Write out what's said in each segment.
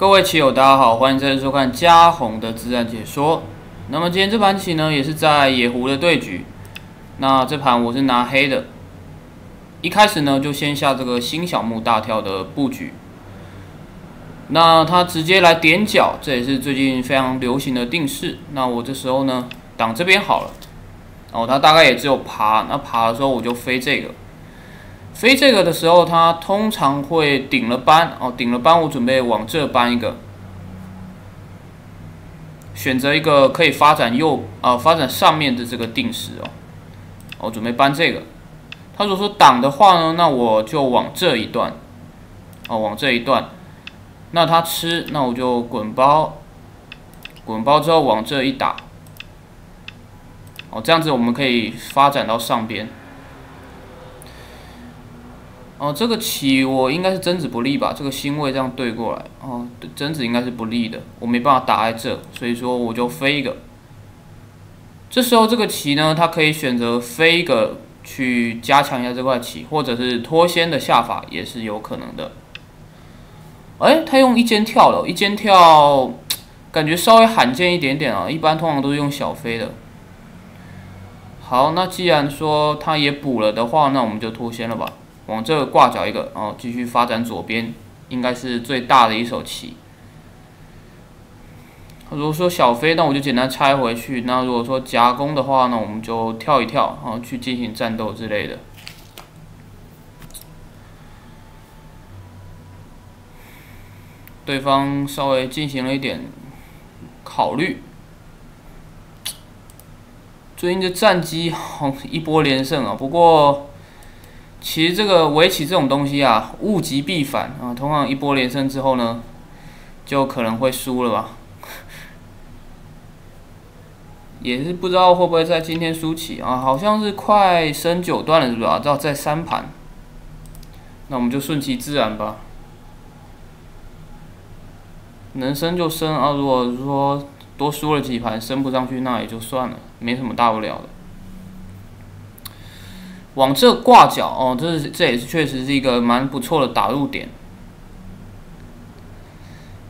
各位棋友，大家好，欢迎再次收看嘉宏的自然解说。那么今天这盘棋呢，也是在野狐的对局。那这盘我是拿黑的，一开始呢就先下这个新小目大跳的布局。那他直接来点角，这也是最近非常流行的定式。那我这时候呢挡这边好了，哦，他大概也只有爬，那爬的时候我就飞这个。飞这个的时候，它通常会顶了扳哦，顶了扳，我准备往这扳一个，选择一个可以发展右啊发展上面的这个定时哦，我准备扳这个。他如果说挡的话呢，那我就往这一段，哦，往这一段，那他吃，那我就滚包，滚包之后往这一打，哦，这样子我们可以发展到上边。哦，这个棋我应该是贞子不利吧？这个星位这样对过来，哦，贞子应该是不利的，我没办法打在这，所以说我就飞一个。这时候这个棋呢，它可以选择飞一个去加强一下这块棋，或者是脱先的下法也是有可能的。哎，他用一间跳了，一间跳，感觉稍微罕见一点点啊，一般通常都是用小飞的。好，那既然说他也补了的话，那我们就脱先了吧。往这挂角一个，然后继续发展左边，应该是最大的一手棋。如果说小飞，那我就简单拆回去；那如果说夹攻的话，那我们就跳一跳，然后去进行战斗之类的。对方稍微进行了一点考虑。最近的战绩好一波连胜啊，不过。其实这个围棋这种东西啊，物极必反啊。通常一波连胜之后呢，就可能会输了吧。也是不知道会不会在今天输起啊？好像是快升九段了，是不是啊？再三盘，那我们就顺其自然吧。能升就升啊，如果说多输了几盘升不上去，那也就算了，没什么大不了的。往这挂角哦，这是这也是确实是一个蛮不错的打入点。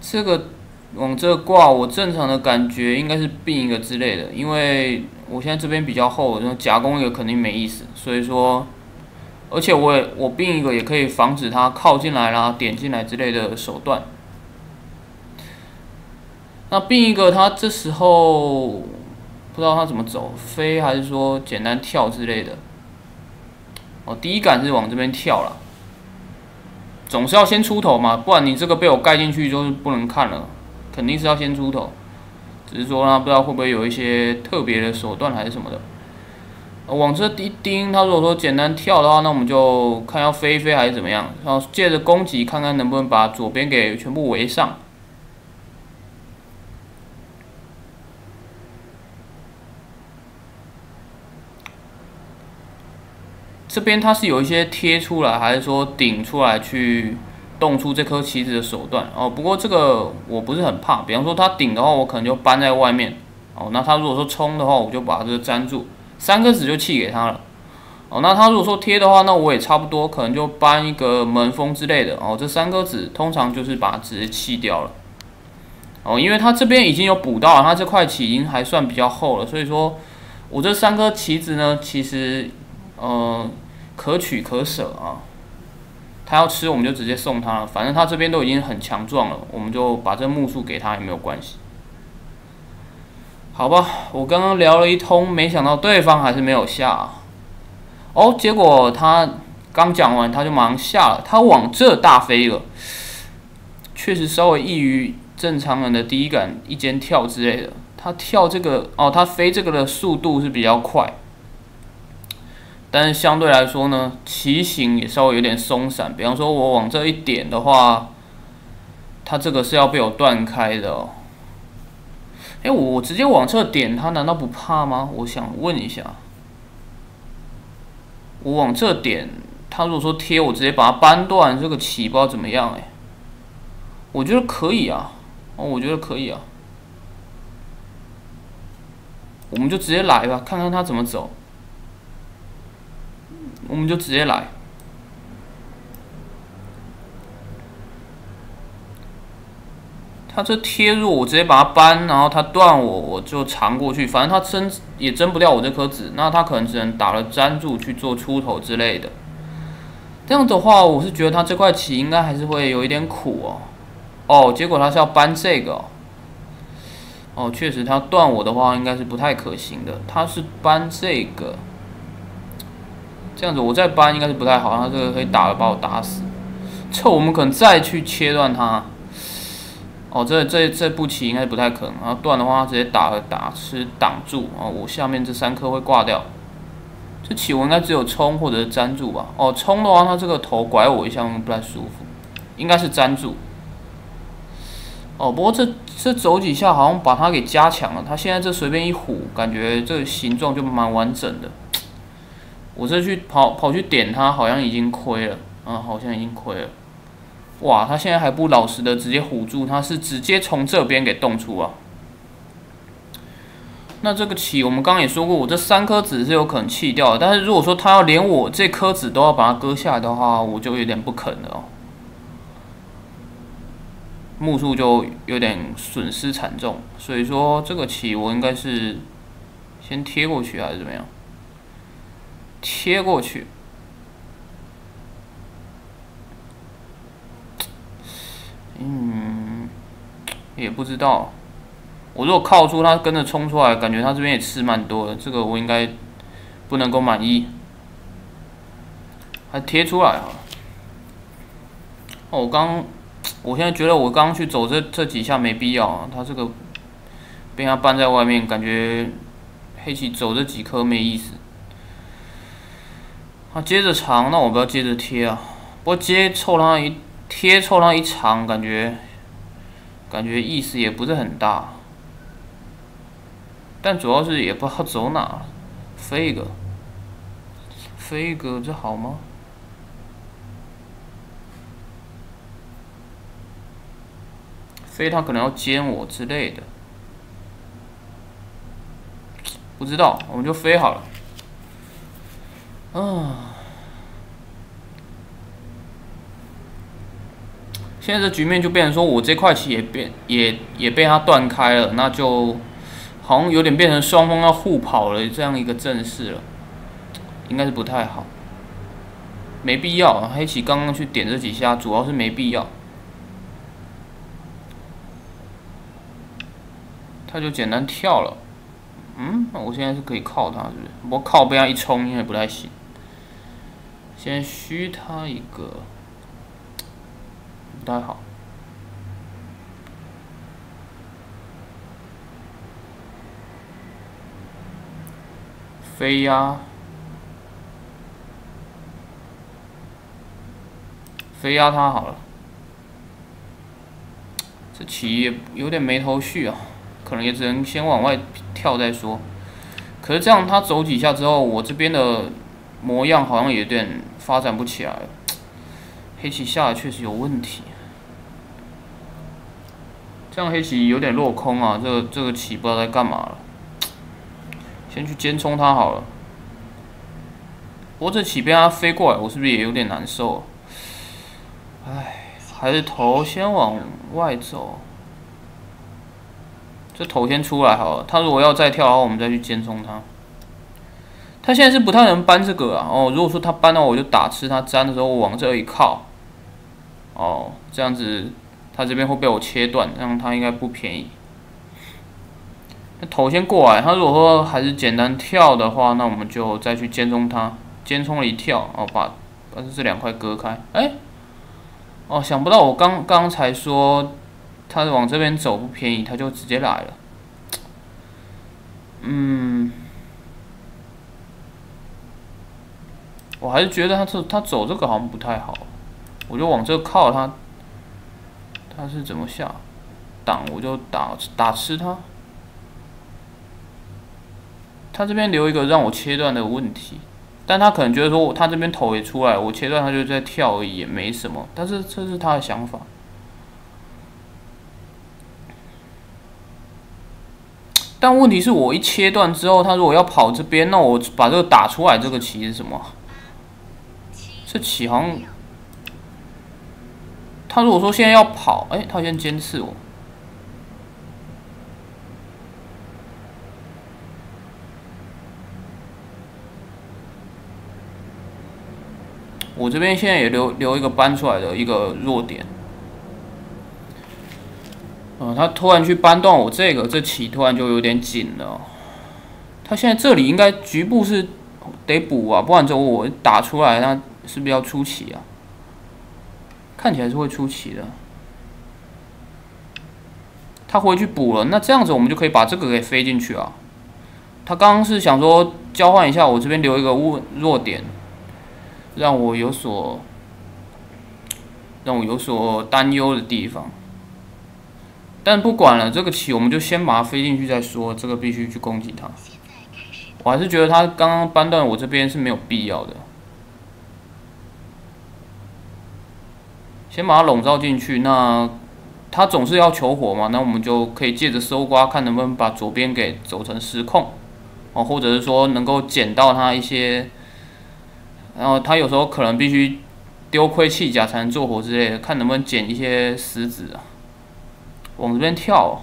这个往这挂，我正常的感觉应该是并一个之类的，因为我现在这边比较厚，然后夹攻一个肯定没意思，所以说，而且我也我并一个也可以防止他靠进来啦、点进来之类的手段。那并一个，他这时候不知道他怎么走，飞还是说简单跳之类的。第一杆是往这边跳了，总是要先出头嘛，不然你这个被我盖进去就是不能看了，肯定是要先出头。只是说呢，不知道会不会有一些特别的手段还是什么的。往这一盯，他如果说简单跳的话，那我们就看要飞一飞还是怎么样，然后借着攻击看看能不能把左边给全部围上。这边它是有一些贴出来，还是说顶出来去动出这颗棋子的手段哦。不过这个我不是很怕，比方说它顶的话，我可能就搬在外面哦。那它如果说冲的话，我就把这个粘住，三颗子就弃给他了哦。那它如果说贴的话，那我也差不多，可能就搬一个门封之类的哦。这三颗子通常就是把它直接弃掉了哦，因为它这边已经有补到了，它这块棋已经还算比较厚了，所以说我这三颗棋子呢，其实。呃，可取可舍啊。他要吃，我们就直接送他了。反正他这边都已经很强壮了，我们就把这木数给他也没有关系。好吧，我刚刚聊了一通，没想到对方还是没有下。哦，结果他刚讲完，他就马上下了。他往这大飞了，确实稍微异于正常人的第一杆一间跳之类的。他跳这个，哦，他飞这个的速度是比较快。但是相对来说呢，骑行也稍微有点松散。比方说，我往这一点的话，它这个是要被我断开的。哦。哎，我直接往这点，它难道不怕吗？我想问一下，我往这点，它如果说贴，我直接把它扳断，这个棋不知道怎么样？哎，我觉得可以啊，哦，我觉得可以啊，我们就直接来吧，看看他怎么走。我们就直接来。他这贴入我直接把它搬，然后他断我，我就藏过去，反正他争也争不掉我这颗子，那他可能只能打了粘住去做出头之类的。这样的话，我是觉得他这块棋应该还是会有一点苦哦。哦，结果他是要搬这个。哦，确实他断我的话应该是不太可行的。他是搬这个，这样子我再搬应该是不太好，他这个可以打了把我打死。这我们可能再去切断它。哦，这这这步棋应该是不太可能。然后断的话，直接打了打吃挡住哦，我下面这三颗会挂掉。这棋我应该只有冲或者是粘住吧？哦，冲的话，它这个头拐我一下不太舒服，应该是粘住。哦，不过这这走几下好像把它给加强了。它现在这随便一虎，感觉这形状就蛮完整的。我这去跑跑去点它，好像已经亏了啊，好像已经亏了。哇，他现在还不老实的直接唬住，他是直接从这边给动出啊。那这个棋我们刚刚也说过，我这三颗子是有可能弃掉。但是如果说他要连我这颗子都要把它割下来的话，我就有点不肯了哦。目数就有点损失惨重，所以说这个棋我应该是先贴过去还是怎么样？贴过去。嗯，也不知道。我如果靠出他跟着冲出来，感觉他这边也吃蛮多的，这个我应该不能够满意。还贴出来啊！哦，我刚，我现在觉得我刚去走这这几下没必要啊。他这个被他搬在外面，感觉黑棋走这几颗没意思。啊接着长，那我不要接着贴啊。不过接凑他一。贴凑上一长，感觉感觉意思也不是很大，但主要是也不知道走哪，飞一个，飞一个这好吗？飞他可能要奸我之类的，不知道，我们就飞好了，啊。现在这局面就变成说，我这块棋也变也也被他断开了，那就好像有点变成双方要互跑了这样一个阵势了，应该是不太好，没必要。黑棋刚刚去点这几下，主要是没必要，他就简单跳了。嗯，那我现在是可以靠他，是不是？不过靠被他一冲，应该不太行。先虚他一个。不太好，飞呀，飞压他好了，这棋有点没头绪啊，可能也只能先往外跳再说。可是这样他走几下之后，我这边的模样好像有点发展不起来。黑棋下的确实有问题。这样黑棋有点落空啊，这个这个棋不知道在干嘛了。先去尖冲它好了。不过这棋被它飞过来，我是不是也有点难受？唉，还是头先往外走。这头先出来好了，他如果要再跳的话，我们再去尖冲他。他现在是不太能搬这个啊。哦，如果说他搬的话，我就打吃他粘的时候我往这里靠。哦，这样子。他这边会被我切断，这样他应该不便宜。那头先过来，他如果说还是简单跳的话，那我们就再去尖冲他，尖冲了一跳，哦，把把这两块割开。哎，哦，想不到我刚刚才说他往这边走不便宜，他就直接来了。嗯，我还是觉得他这他走这个好像不太好，我就往这靠他。他是怎么下挡，我就打打吃他。他这边留一个让我切断的问题，但他可能觉得说他这边头也出来，我切断他就在跳而已，也没什么。但是这是他的想法。但问题是我一切断之后，他如果要跑这边，那我把这个打出来，这个棋是什么？这启航他如果说现在要跑哎他先监视我。我这边现在也留留一个搬出来的一个弱点。嗯他突然去搬断我这个这棋突然就有点紧了。他现在这里应该局部是得补啊不然就我打出来他是不是要出棋啊？看起来是会出棋的。他回去补了，那这样子我们就可以把这个给飞进去啊。他刚刚是想说交换一下，我这边留一个弱弱点，让我有所让我有所担忧的地方。但不管了，这个棋我们就先把它飞进去再说。这个必须去攻击它。我还是觉得他刚刚搬断我这边是没有必要的。先把它笼罩进去，那。他总是要求火嘛，那我们就可以借着搜刮，看能不能把左边给走成失控，哦，或者是说能够捡到他一些，然后他有时候可能必须丢盔弃甲才能做活之类的，看能不能捡一些石子啊。往这边跳，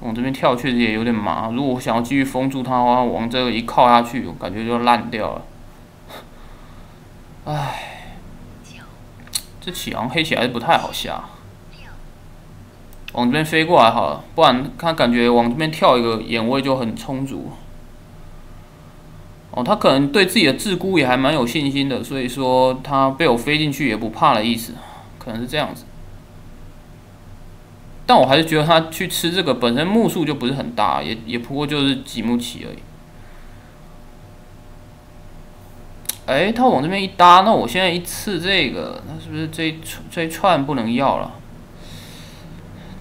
往这边跳确实也有点麻。如果我想要继续封住他的话，往这个一靠下去，我感觉就烂掉了。唉，这起航黑棋还是不太好下。往这边飞过来好了，不然他感觉往这边跳一个眼位就很充足。哦，他可能对自己的自估也还蛮有信心的，所以说他被我飞进去也不怕的意思，可能是这样子。但我还是觉得他去吃这个本身目数就不是很大，也也不过就是几目棋而已。哎，他往这边一搭，那我现在一刺这个，那是不是这一这一串不能要了？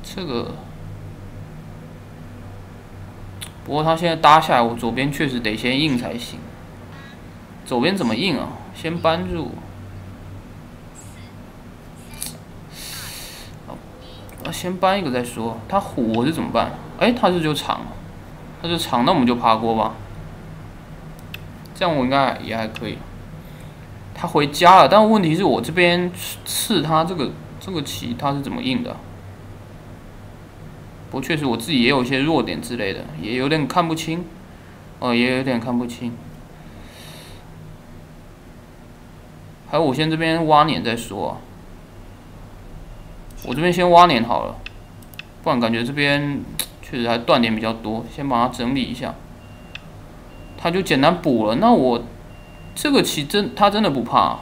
这个，不过他现在搭下来，我左边确实得先硬才行。左边怎么硬啊？先搬住。啊，先搬一个再说。他虎我是怎么办？哎，他这就长，他就长，那我们就爬锅吧。这样我应该也还可以。他回家了，但问题是我这边刺他这个这个棋，他是怎么硬的？我确实我自己也有一些弱点之类的，也有点看不清，哦，也有点看不清。还有，我先这边挖脸再说。我这边先挖脸好了，不然感觉这边确实还断点比较多，先把它整理一下。他就简单补了，那我这个棋真他真的不怕，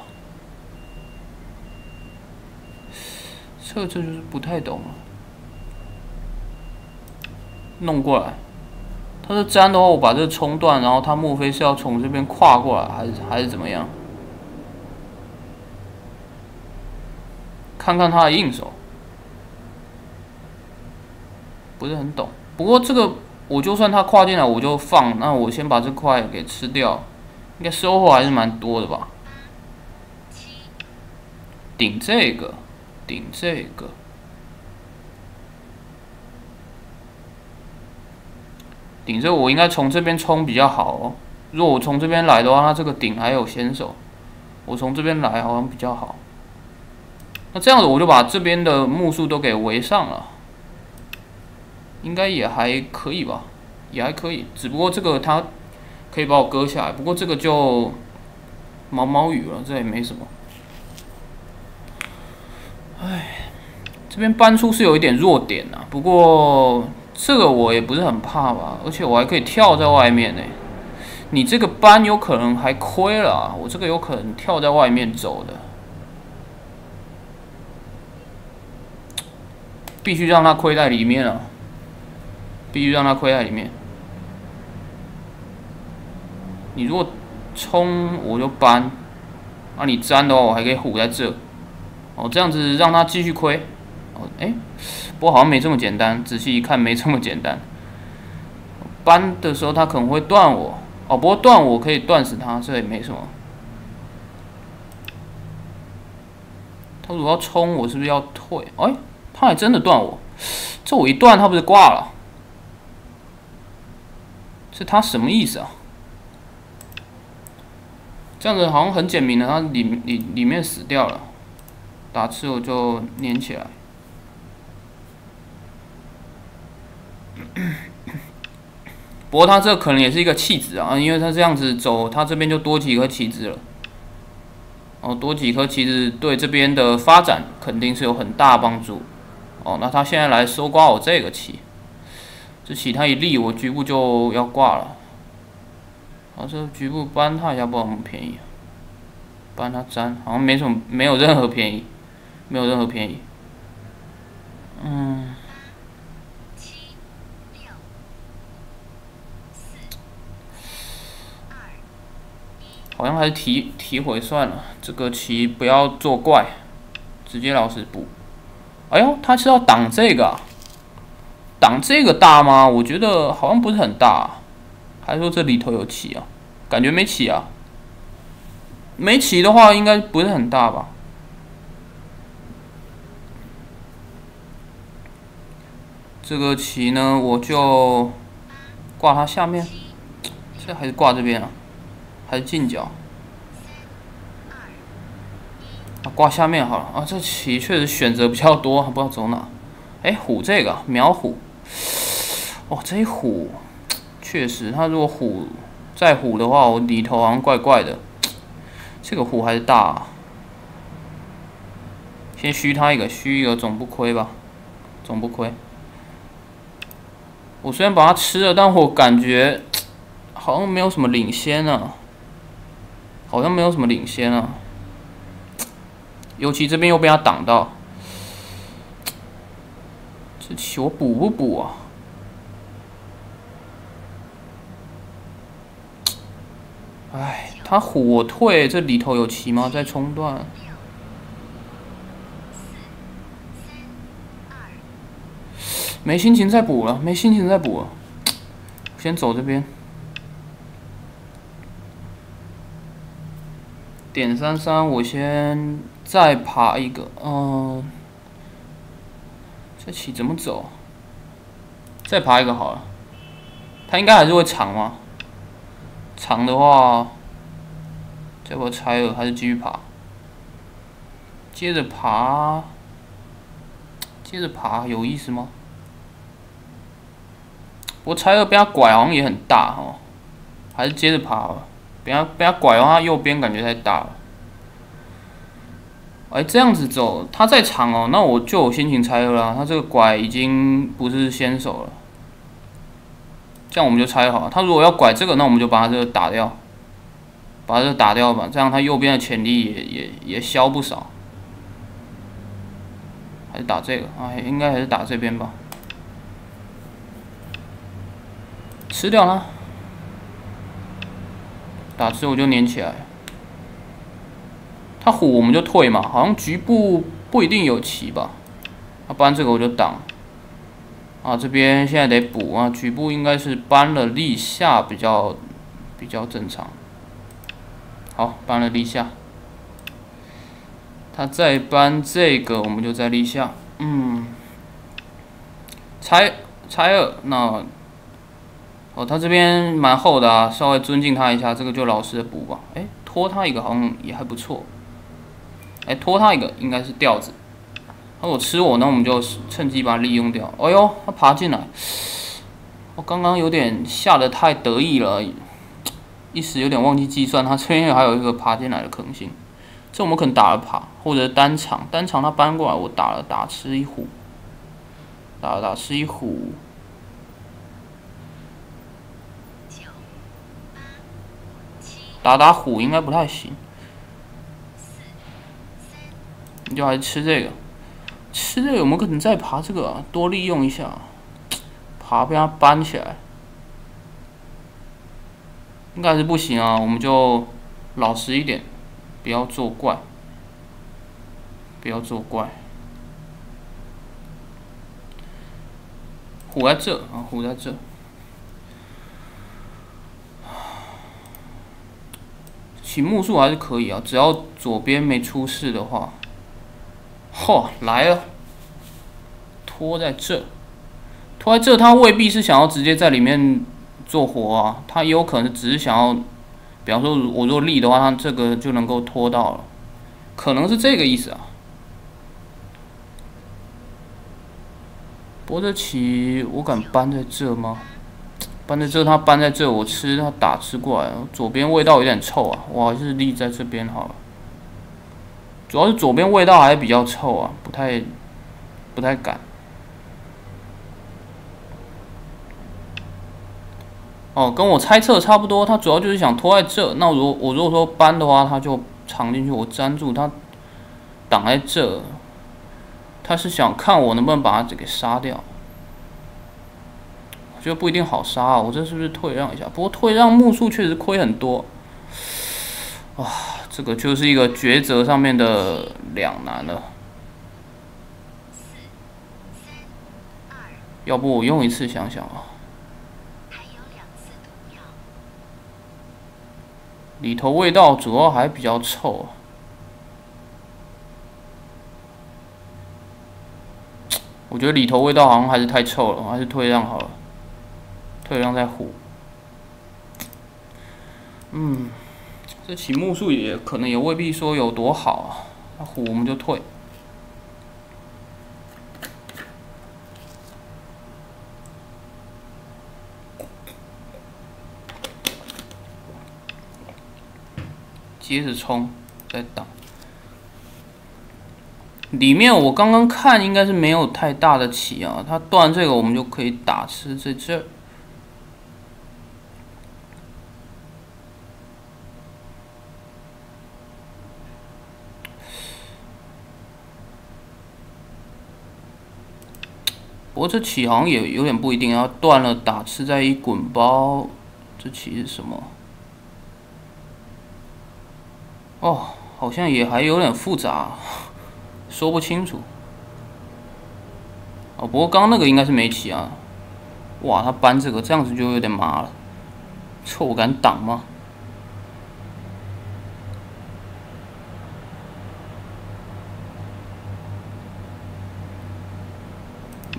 这这就是不太懂了。弄过来，他是粘的话，我把这个冲断，然后他莫非是要从这边跨过来，还是还是怎么样？看看他的应手，不是很懂。不过这个，我就算他跨进来，我就放。那我先把这块给吃掉，应该收获还是蛮多的吧？顶这个，顶这个。顶着我应该从这边冲比较好哦。如果我从这边来的话，那这个顶还有先手，我从这边来好像比较好。那这样子我就把这边的目数都给围上了，应该也还可以吧，也还可以。只不过这个它可以把我割下来，不过这个就毛毛雨了，这也没什么。唉，这边搬出是有一点弱点啊，不过。这个我也不是很怕吧，而且我还可以跳在外面呢。你这个搬有可能还亏了，我这个有可能跳在外面走的，必须让他亏在里面啊！必须让他亏在里面。你如果冲我就搬，啊你粘的话我还可以虎在这，哦这样子让他继续亏，哦哎。不过好像没这么简单，仔细一看没这么简单。搬的时候他可能会断我，哦，不过断我可以断死他，这也没什么。他如果要冲我，是不是要退？哎，他还真的断我，这我一断他不是挂了？是他什么意思啊？这样子好像很简明的，它里里里面死掉了，打刺我就粘起来。不过他这可能也是一个弃子啊，因为他这样子走，他这边就多几颗棋子了。哦，多几颗棋子对这边的发展肯定是有很大帮助。哦，那他现在来收刮我这个棋，这棋他一立，我局部就要挂了。好，这局部搬他一下，不知道有没有便宜。搬他粘，好像没什么，没有任何便宜，没有任何便宜。嗯。好像还是提提回算了，这个棋不要作怪，直接老实补。哎呦，他是要挡这个，挡这个大吗？我觉得好像不是很大，还说这里头有棋啊？感觉没棋啊，没棋的话应该不是很大吧？这个棋呢，我就挂它下面，这还是挂这边啊？还是近角，啊，挂下面好了啊。这棋确实选择比较多，不知道走哪。哎，虎这个秒虎，哦，这一虎确实，他如果虎再虎的话，我里头好像怪怪的。这个虎还是大，先虚他一个，虚一个总不亏吧？总不亏。我虽然把它吃了，但我感觉 好像没有什么领先啊。好像没有什么领先啊，尤其这边又被他挡到，这棋我补不补啊？哎，他火退，这里头有棋吗？在冲断，没心情再补了，没心情再补了，先走这边。点三三，我先再爬一个，嗯，这棋怎么走？再爬一个好了，他应该还是会长吗？长的话，这波拆了还是继续爬？接着爬，接着爬有意思吗？我拆二被他拐好像也很大哦，还是接着爬吧。被他被他拐的话，右边感觉太大了。哎，这样子走，他再长哦，那我就有心情拆了。他这个拐已经不是先手了，这样我们就拆好。他如果要拐这个，那我们就把他这个打掉，把这个打掉吧。这样他右边的潜力也也也消不少。还是打这个啊？应该还是打这边吧。吃掉它。打吃我就粘起来，他虎我们就退嘛，好像局部不一定有棋吧，他搬这个我就挡，啊这边现在得补啊，局部应该是搬了立夏比较比较正常，好搬了立夏，他再搬这个我们就在立夏，嗯，拆拆二那。哦，他这边蛮厚的啊，稍微尊敬他一下，这个就老实的补吧。哎，拖他一个好像也还不错。哎，拖他一个应该是吊子。那我吃我，那我们就趁机把它利用掉。哎呦，他爬进来，我刚刚有点吓得太得意了，一时有点忘记计算，他这边还有一个爬进来的可能性。这我们可能打了爬，或者单场，单场他搬过来，我打了打吃一虎，打了打吃一虎。打打虎应该不太行，你就还是吃这个，吃的有没有可能再爬这个？啊多利用一下，爬被他搬起来，应该是不行啊。我们就老实一点，不要作怪，不要作怪。虎在这啊，虎在这。起木数还是可以啊，只要左边没出事的话。嚯，来了，拖在这，拖在这，他未必是想要直接在里面做活啊，他也有可能只是想要，比方说我若立的话，他这个就能够拖到了，可能是这个意思啊。波这棋我敢搬在这吗？搬在这，他搬在这，我吃他打吃过来，左边味道有点臭啊，我还是立在这边好了。主要是左边味道还比较臭啊，不太不太敢。哦，跟我猜测差不多，它主要就是想拖在这。那如我如果说搬的话，它就藏进去，我粘住它，挡在这。他是想看我能不能把它给杀掉。我觉得不一定好杀啊，我这是不是退让一下？不过退让木数确实亏很多。哇，这个就是一个抉择上面的两难了。要不我用一次想想啊。里头味道主要还比较臭，我觉得里头味道好像还是太臭了，还是退让好了，退让再虎。嗯，这起木数也可能也未必说有多好啊，那糊我们就退。接着冲，再挡。里面我刚刚看应该是没有太大的起啊，它断这个我们就可以打吃在这儿过这起好像也有点不一定，要断了打吃再一滚包，这起是什么？哦，好像也还有点复杂，说不清楚。哦，不过刚刚那个应该是没起啊。哇，他搬这个这样子就有点麻了。这我敢挡吗？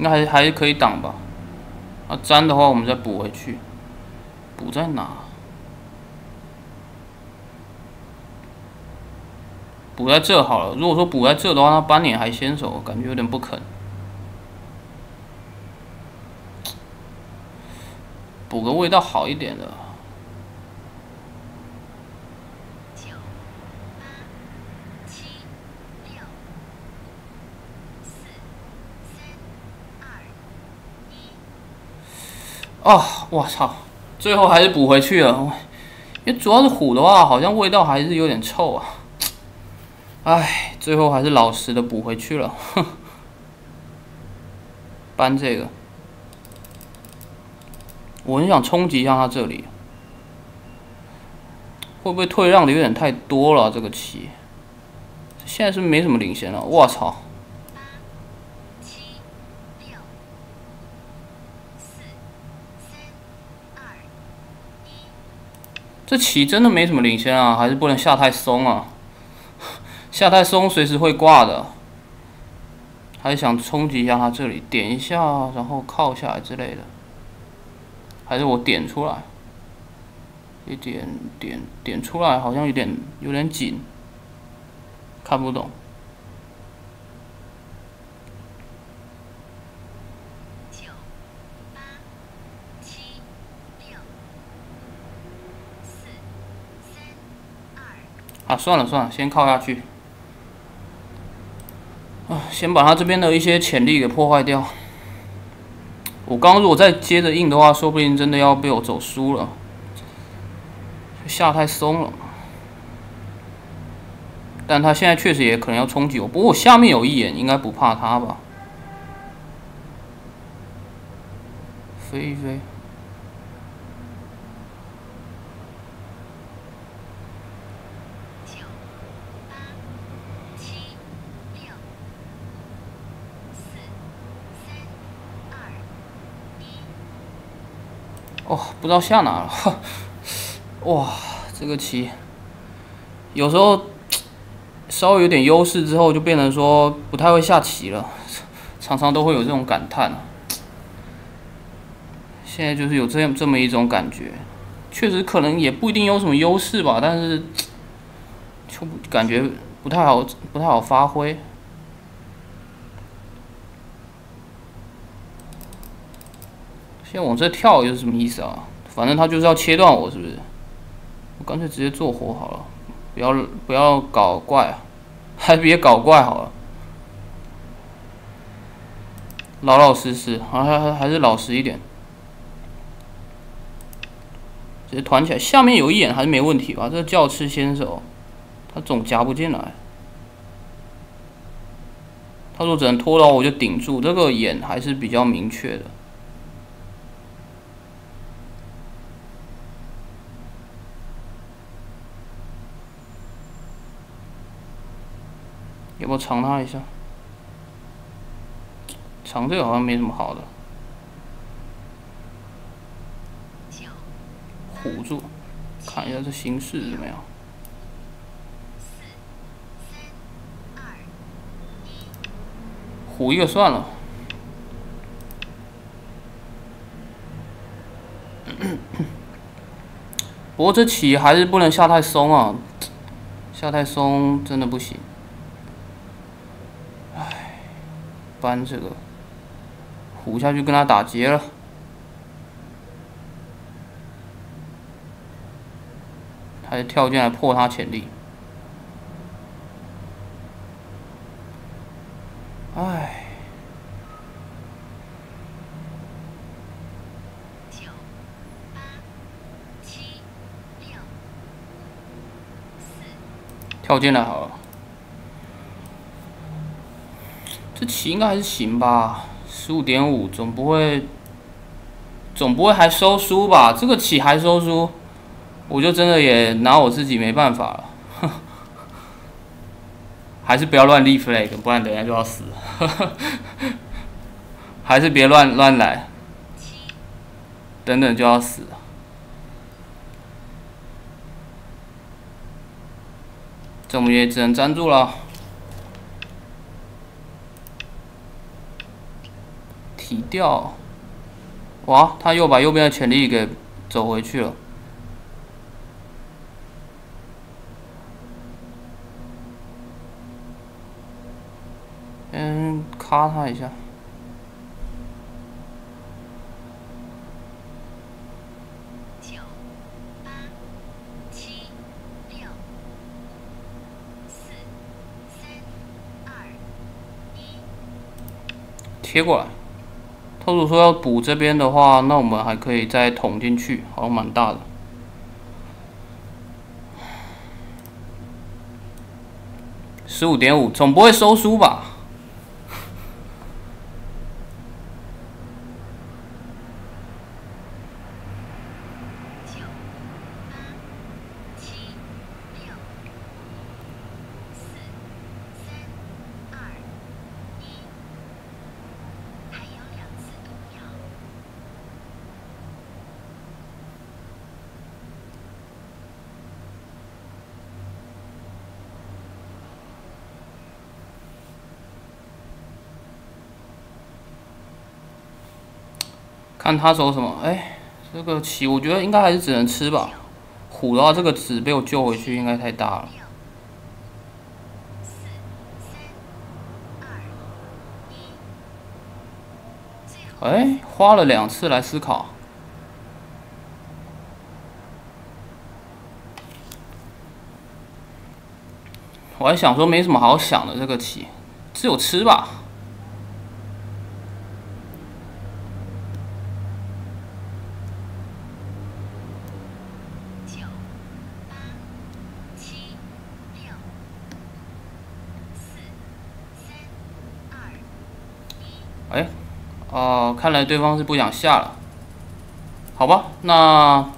应该还还可以挡吧。啊，粘的话我们再补回去。补在哪？补在这好了。如果说补在这的话，那斑点还先手，感觉有点不肯。补个味道好一点的。哦，我操！最后还是补回去了，因为主要是虎的话，好像味道还是有点臭啊。唉，最后还是老实的补回去了。哼，搬这个，我很想冲击一下他这里，会不会退让的有点太多了？这个棋，现在是没什么领先了？我操！这棋真的没什么领先啊，还是不能下太松啊。下太松，随时会挂的。还是想冲击一下他这里，点一下，然后靠下来之类的。还是我点出来，一点点点出来，好像有点有点紧，看不懂。九八七六四三二。算了算了，先靠下去。啊，先把他这边的一些潜力给破坏掉。我刚如果再接着硬的话，说不定真的要被我走输了。下太松了，但他现在确实也可能要冲击我。不过我下面有一眼，应该不怕他吧？飞一飞。哦，不知道下哪了，哇，这个棋有时候稍微有点优势之后，就变成说不太会下棋了，常常都会有这种感叹。现在就是有这样这么一种感觉，确实可能也不一定有什么优势吧，但是就感觉不太好，不太好发挥。现在往这跳又是什么意思啊？反正他就是要切断我，是不是？我干脆直接做活好了，不要不要搞怪啊！还别搞怪好了，老老实实，还还还是老实一点。直接团起来，下面有一眼还是没问题吧？这个教痴先手，他总夹不进来。他说只能拖到我就顶住，这个眼还是比较明确的。要不要尝它一下？尝这个好像没什么好的。唬住，看一下这形势怎么样。唬一个算了。不过这棋还是不能下太松啊，下太松真的不行。唉，搬这个，虎下去跟他打劫了。他就跳进来破他潜力。唉。九八七六跳进来好了。这棋应该还是行吧？十五点五，总不会，总不会还收输吧？这个棋还收输？我就真的也拿我自己没办法了，还是不要乱立 flag，不然等下就要死。还是别乱乱来，等等就要死。这我们也只能粘住了。提掉，哇，他又把右边的潜力给走回去了。先咔他一下。九八七六四三二一，贴过来。他如果说要补这边的话，那我们还可以再捅进去，好像蛮大的。十五点五，总不会收输吧？看他走什么？哎，这个棋我觉得应该还是只能吃吧。虎的话，这个子被我救回去，应该太大了。哎，花了两次来思考。我还想说没什么好想的，这个棋只有吃吧。哎，哦，看来对方是不想下了，好吧，那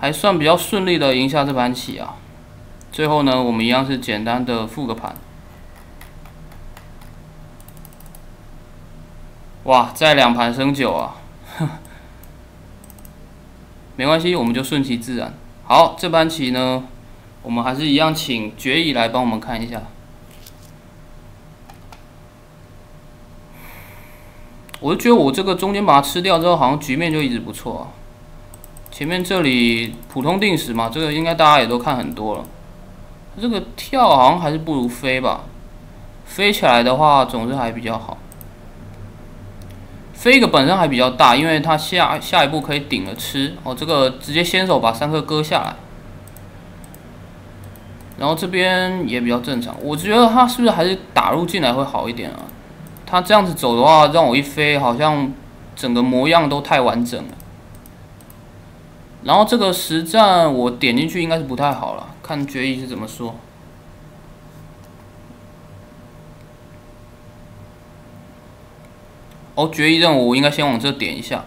还算比较顺利的赢下这盘棋啊。最后呢，我们一样是简单的复个盘。哇，再两盘升九啊，没关系，我们就顺其自然。好，这盘棋呢，我们还是一样请决议来帮我们看一下。我就觉得我这个中间把它吃掉之后，好像局面就一直不错。前面这里普通定时嘛，这个应该大家也都看很多了。这个跳好像还是不如飞吧，飞起来的话总是还比较好。飞一个本身还比较大，因为它下下一步可以顶着吃。哦，这个直接先手把三颗割下来。然后这边也比较正常，我觉得他是不是还是打入进来会好一点啊？他这样子走的话，让我一飞，好像整个模样都太完整了。然后这个实战我点进去应该是不太好了，看决议是怎么说。哦，决议任务我应该先往这点一下，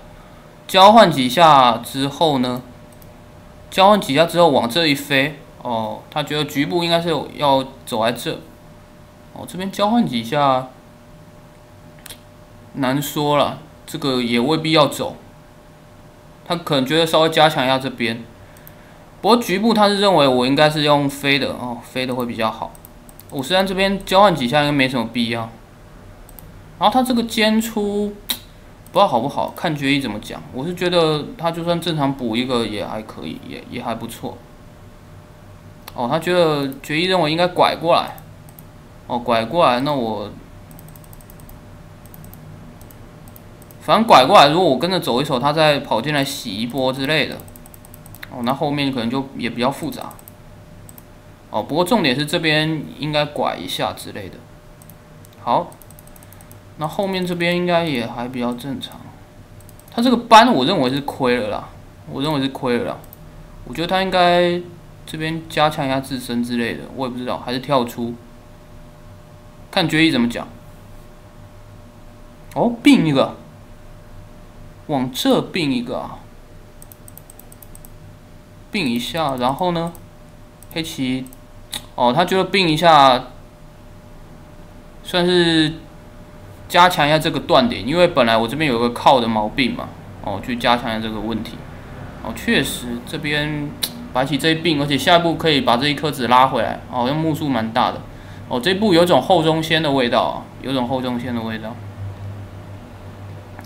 交换几下之后呢？交换几下之后往这一飞。哦，他觉得局部应该是要走在这。哦，这边交换几下，难说了，这个也未必要走。他可能觉得稍微加强一下这边。不过局部他是认为我应该是用飞的哦，飞的会比较好。我实际上这边交换几下应该没什么必要。然后他这个肩出不知道好不好，看决议怎么讲。我是觉得他就算正常补一个也还可以，也也还不错。哦，他觉得决议认为应该拐过来，哦，拐过来，那我反正拐过来，如果我跟着走一手，他再跑进来洗一波之类的，哦，那后面可能就也比较复杂。哦，不过重点是这边应该拐一下之类的。好，那后面这边应该也还比较正常。他这个班我认为是亏了啦，我认为是亏了啦，我觉得他应该。这边加强一下自身之类的，我也不知道，还是跳出，看决议怎么讲。哦，并一个，往这并一个啊，并一下，然后呢，黑棋，哦，他觉得并一下，算是加强一下这个断点，因为本来我这边有个靠的毛病嘛，哦，去加强一下这个问题，哦，确实这边。白棋这一并，而且下一步可以把这一颗子拉回来，哦，用目数蛮大的，哦，这步有种后中先的味道啊，有种后中先的味道，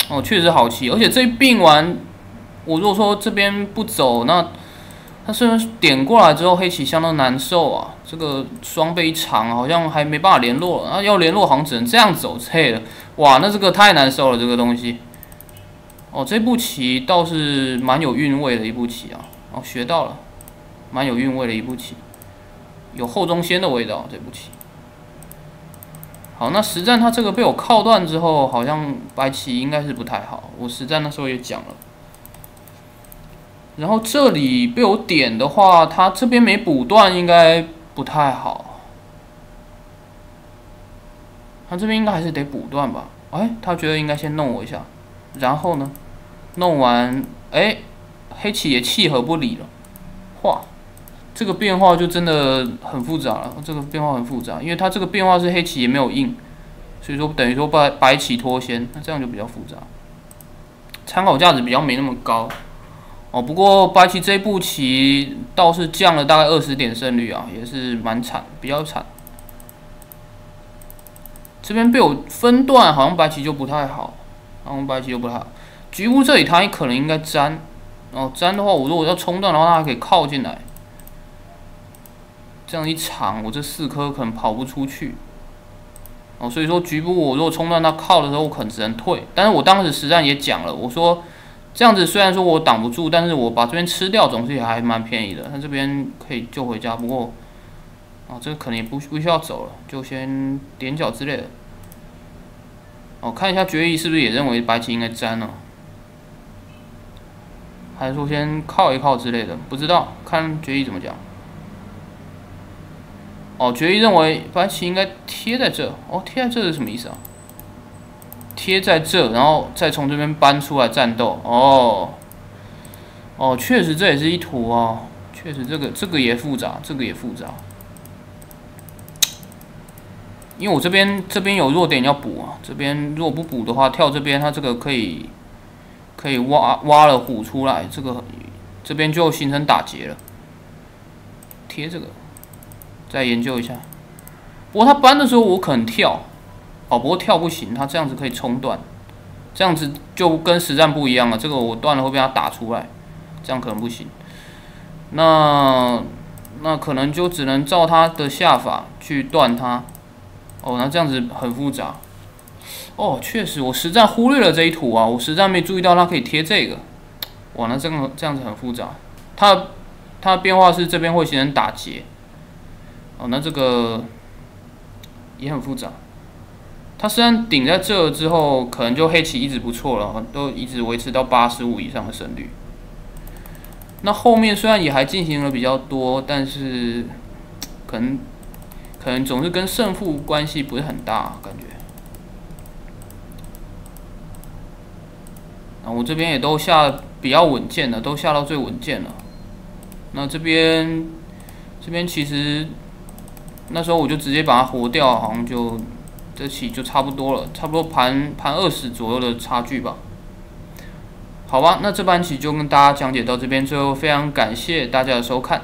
哦，确实好棋，而且这一并完，我如果说这边不走，那他虽然点过来之后，黑棋相当难受啊，这个双倍长，好像还没办法联络，啊，要联络好像只能这样走之类的，哇，那这个太难受了，这个东西，哦，这步棋倒是蛮有韵味的一步棋啊，哦，学到了。蛮有韵味的一步棋，有后中先的味道。这步棋，好，那实战他这个被我靠断之后，好像白棋应该是不太好。我实战的时候也讲了。然后这里被我点的话，他这边没补断，应该不太好。他这边应该还是得补断吧？哎，他觉得应该先弄我一下，然后呢，弄完，哎，黑棋也契合不理了，画。这个变化就真的很复杂了，这个变化很复杂，因为它这个变化是黑棋也没有应，所以说等于说白白棋脱先，那这样就比较复杂，参考价值比较没那么高哦。不过白棋这步棋倒是降了大概二十点胜率啊，也是蛮惨，比较惨。这边被我分段，好像白棋就不太好，好像白棋就不太好。局部这里它可能应该粘，哦粘的话，我如果要冲断的话，它还可以靠进来。这样一长，我这四颗可能跑不出去，哦，所以说局部我如果冲断它靠的时候，我可能只能退。但是我当时实战也讲了，我说这样子虽然说我挡不住，但是我把这边吃掉，总是也还蛮便宜的。他这边可以救回家，不过啊，这个可能也不不需要走了，就先点脚之类的。哦，看一下决议是不是也认为白棋应该粘了，还是说先靠一靠之类的？不知道，看决议怎么讲。哦，决议认为白棋应该贴在这。哦，贴在这是什么意思啊？贴在这，然后再从这边搬出来战斗。哦，哦，确实这也是一图哦。确实这个这个也复杂，这个也复杂。因为我这边这边有弱点要补啊，这边如果不补的话，跳这边它这个可以可以挖挖了虎出来，这个这边就形成打劫了。贴这个。再研究一下，不过他搬的时候我可能跳，哦，不过跳不行，他这样子可以冲断，这样子就跟实战不一样了。这个我断了会被他打出来，这样可能不行。那那可能就只能照他的下法去断他。哦，那这样子很复杂。哦，确实我实战忽略了这一图啊，我实战没注意到他可以贴这个。哇，那这个这样子很复杂。它它的变化是这边会形成打结。哦，那这个也很复杂。它虽然顶在这之后，可能就黑棋一直不错了，都一直维持到八十五以上的胜率。那后面虽然也还进行了比较多，但是可能可能总是跟胜负关系不是很大，感觉。啊，我这边也都下比较稳健的，都下到最稳健了。那这边这边其实那时候我就直接把它活掉，好像就。这期就差不多了，差不多盘盘二十左右的差距吧。好吧，那这盘棋就跟大家讲解到这边，最后非常感谢大家的收看。